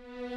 you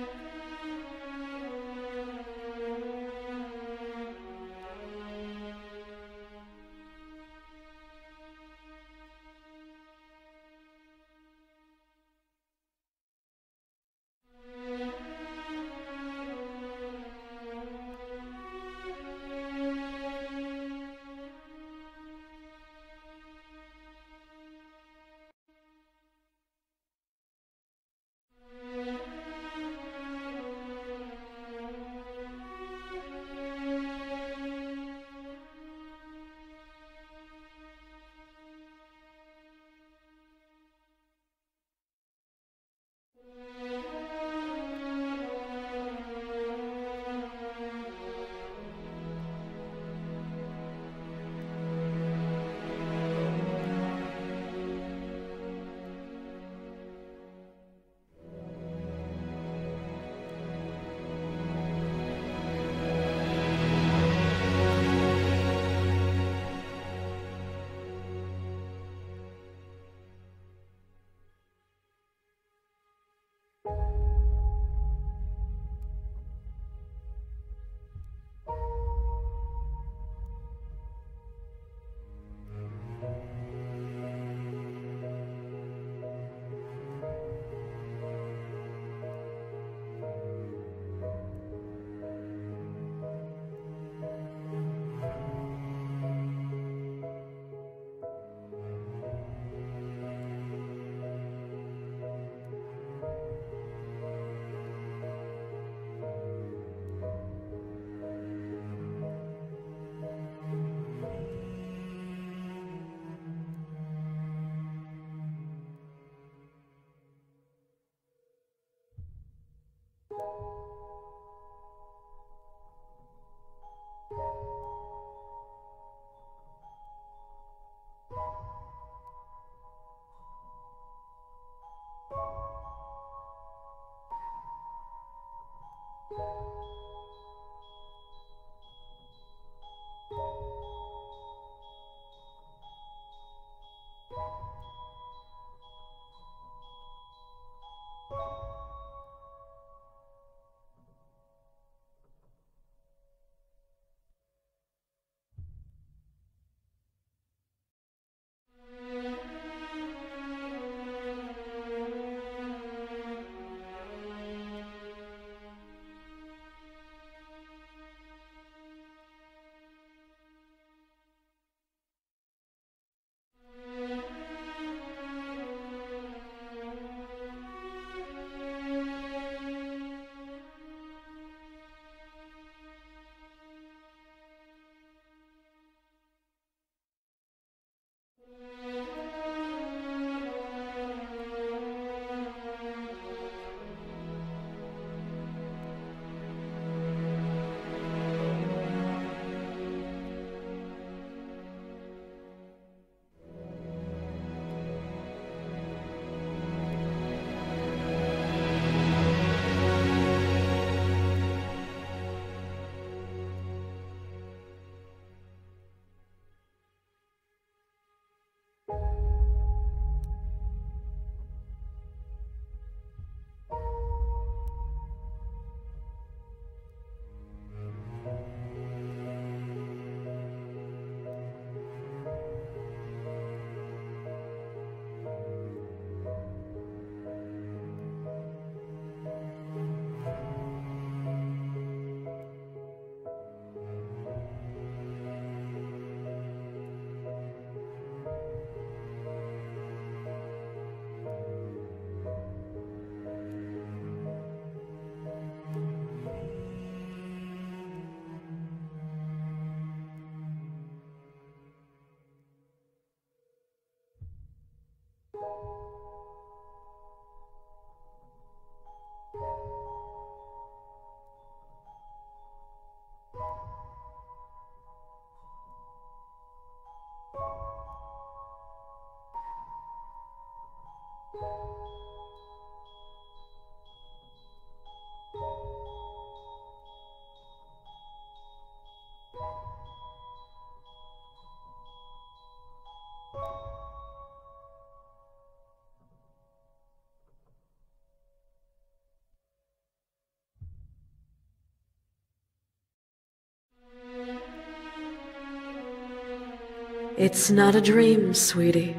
It's not a dream, sweetie.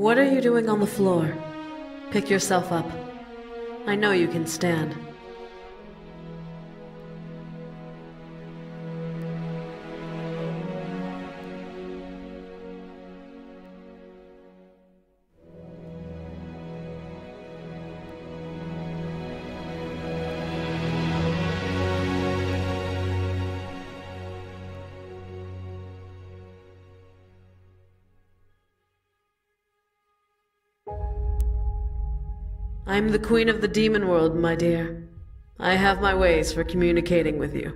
What are you doing on the floor? Pick yourself up. I know you can stand. I'm the queen of the demon world, my dear. I have my ways for communicating with you.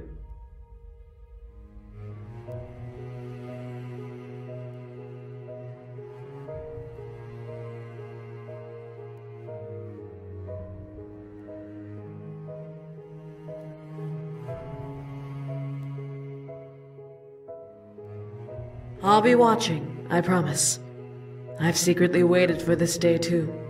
I'll be watching, I promise. I've secretly waited for this day too.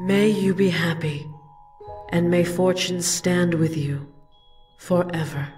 May you be happy, and may fortune stand with you forever.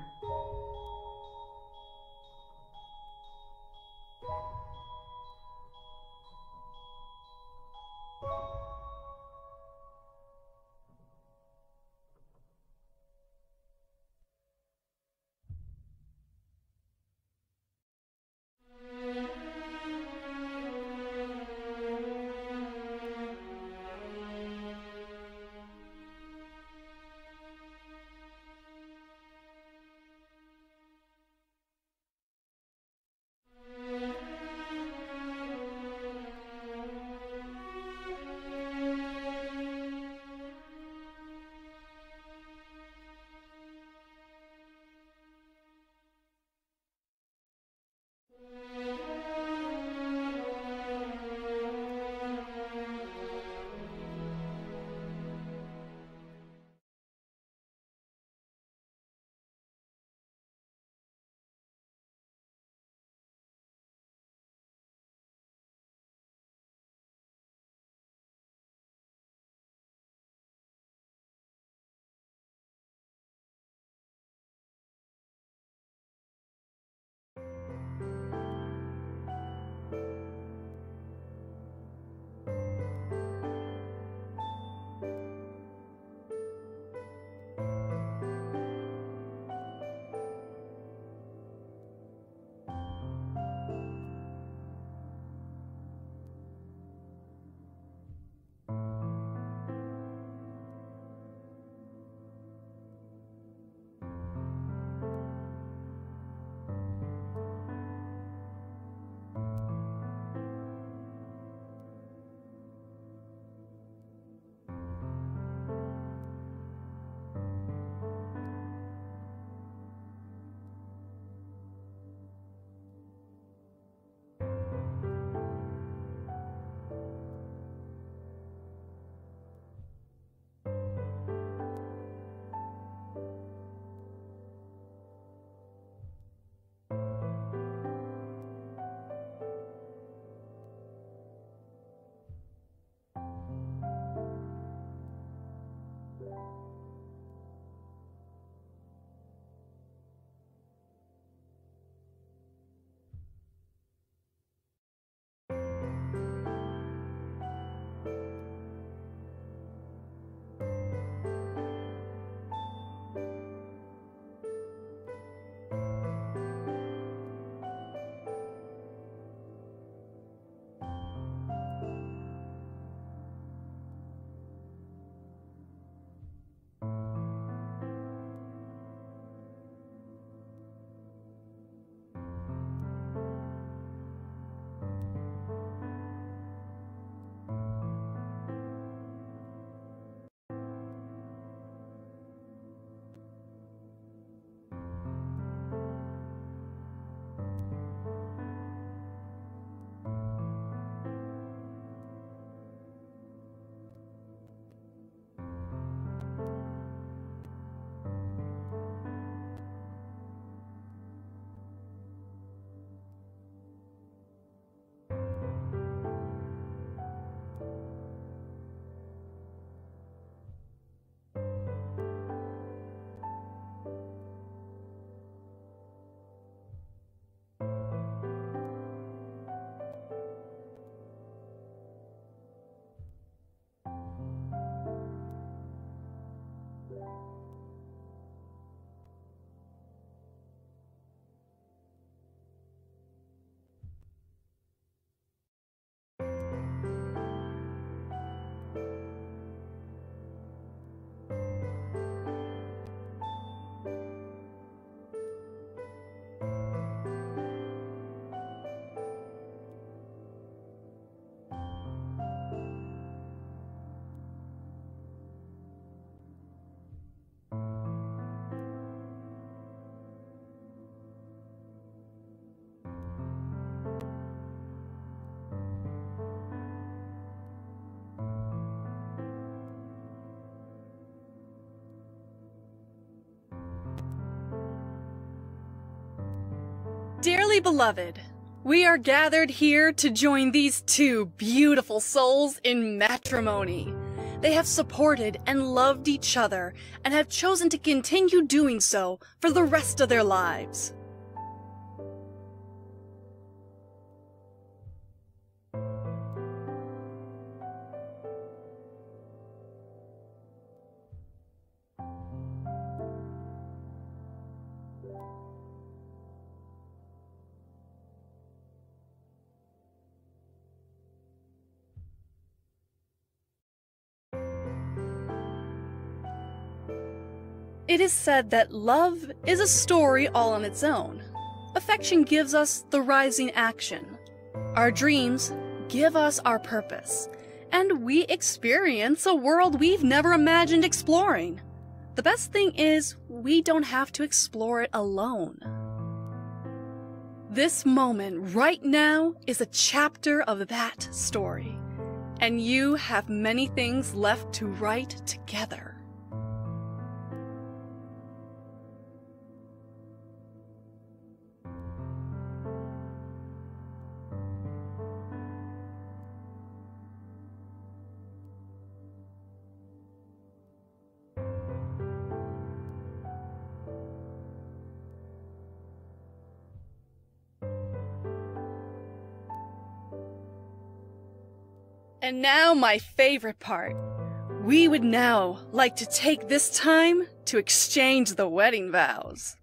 Dearly beloved, we are gathered here to join these two beautiful souls in matrimony. They have supported and loved each other and have chosen to continue doing so for the rest of their lives. It is said that love is a story all on its own. Affection gives us the rising action. Our dreams give us our purpose. And we experience a world we've never imagined exploring. The best thing is, we don't have to explore it alone. This moment right now is a chapter of that story. And you have many things left to write together. And now my favorite part. We would now like to take this time to exchange the wedding vows.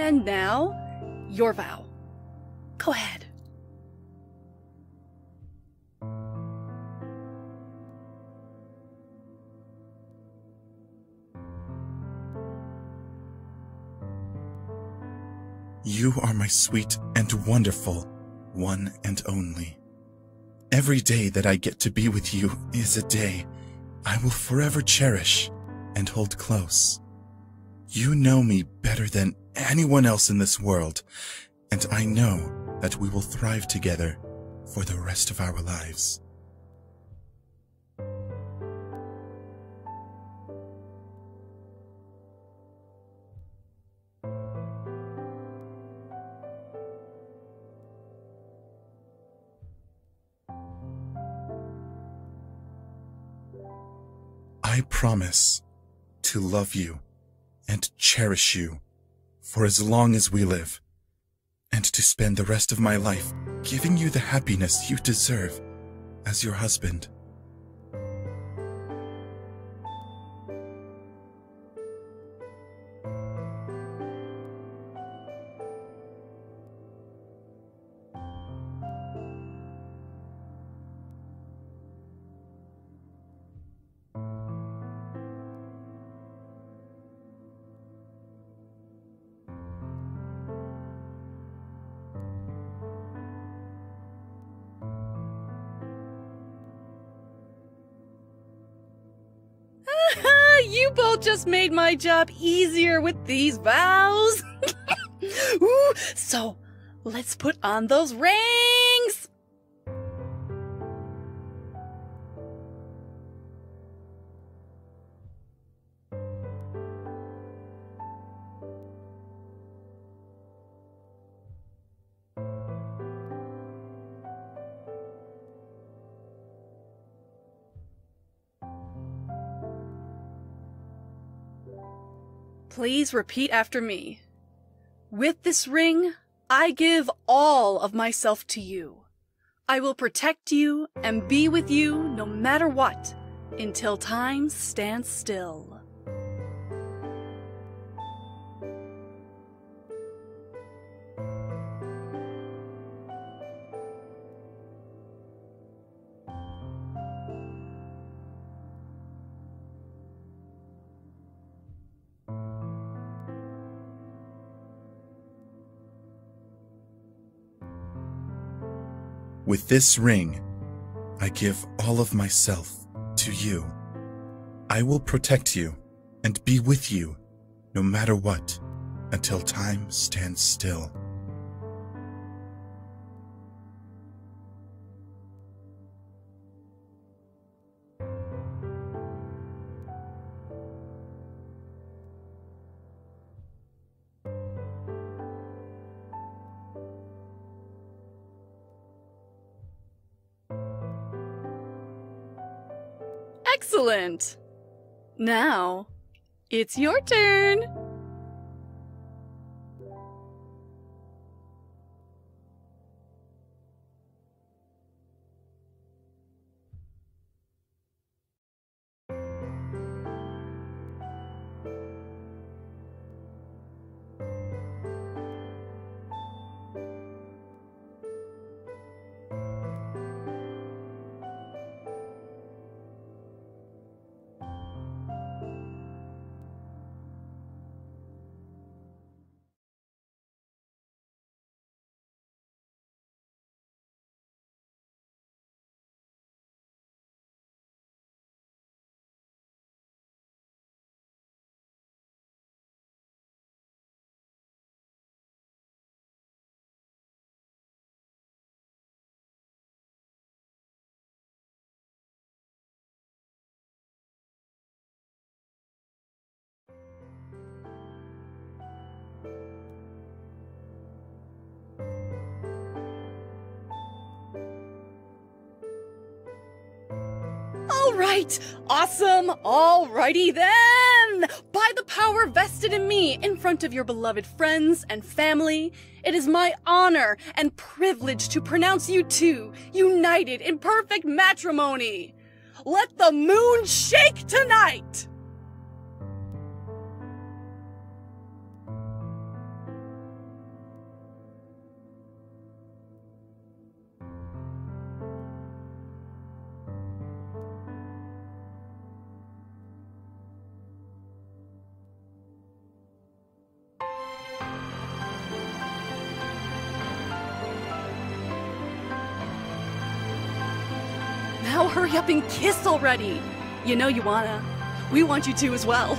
And now, your vow. Go ahead. You are my sweet and wonderful one and only. Every day that I get to be with you is a day I will forever cherish and hold close. You know me better than anyone else in this world, and I know that we will thrive together for the rest of our lives. I promise to love you and cherish you for as long as we live, and to spend the rest of my life giving you the happiness you deserve as your husband. You both just made my job easier with these vows. Ooh, so let's put on those rings. Please repeat after me. With this ring, I give all of myself to you. I will protect you and be with you no matter what, until time stands still. With this ring, I give all of myself to you. I will protect you and be with you no matter what until time stands still. Now, it's your turn! Right, awesome. Alrighty then. By the power vested in me in front of your beloved friends and family, it is my honor and privilege to pronounce you two united in perfect matrimony. Let the moon shake tonight. Hurry up and kiss already. You know you wanna. We want you to as well.